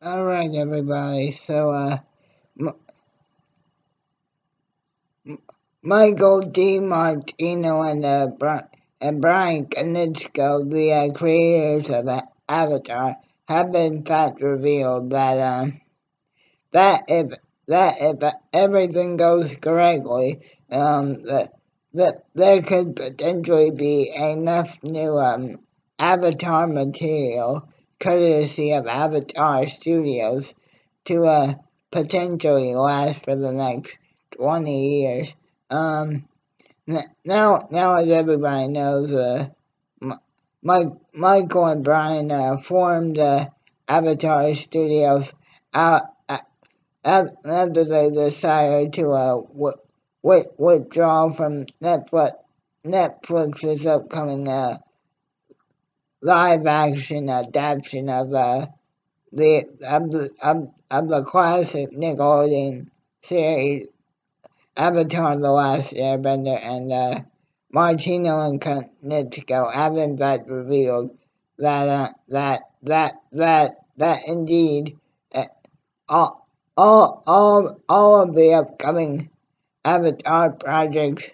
All right, everybody. So, uh, Michael DiMartino and uh, and Bryan Konietzko, the uh, creators of Avatar, have in fact revealed that um, that if that if everything goes correctly, um, that that there could potentially be enough new um, Avatar material courtesy of Avatar Studios to uh, potentially last for the next 20 years. Um, now, now as everybody knows, uh, Mike, Michael and Bryan uh, formed uh, Avatar Studios out, uh, after they decided to uh, withdraw from Netflix, Netflix's upcoming uh, live action adaptation of uh, the of the of, of the classic Nickelodeon series Avatar: The Last Airbender, and uh, Martino and Konietzko have in fact revealed that uh, that that that that indeed uh, all all all all of the upcoming Avatar projects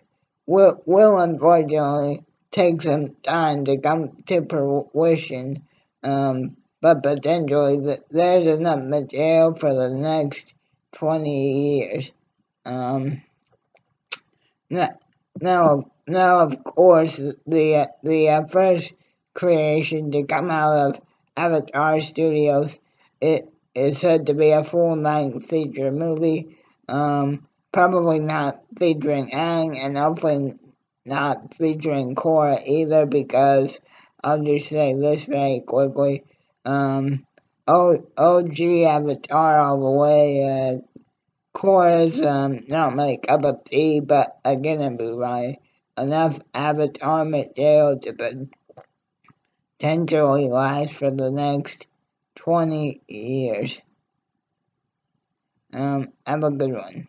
will will unfortunately take some time to come to fruition, um, but potentially there's enough material for the next 20 years. Um, now, now, of course, the the uh, first creation to come out of Avatar Studios it is said to be a full-length feature movie. Um, probably not featuring Aang, and hopefully not featuring Korra either because I'll just say this very quickly. Um, OG Avatar all the way. Uh, Korra's um, not my cup of tea, but again, everybody, enough Avatar material to potentially last for the next 20 years. Um, have a good one.